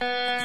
you